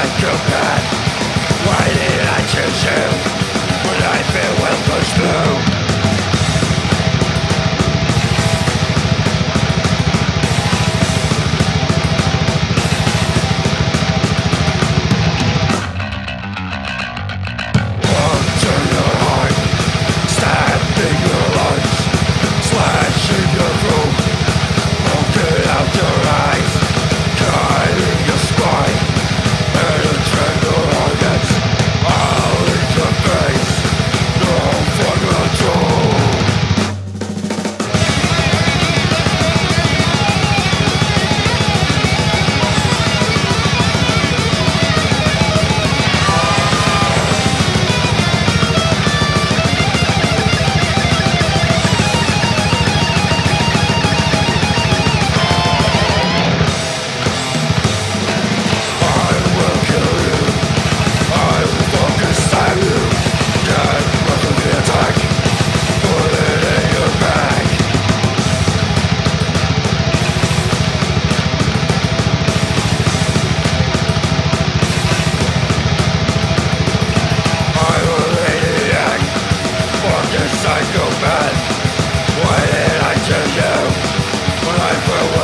I you could Why did I choose you? Well,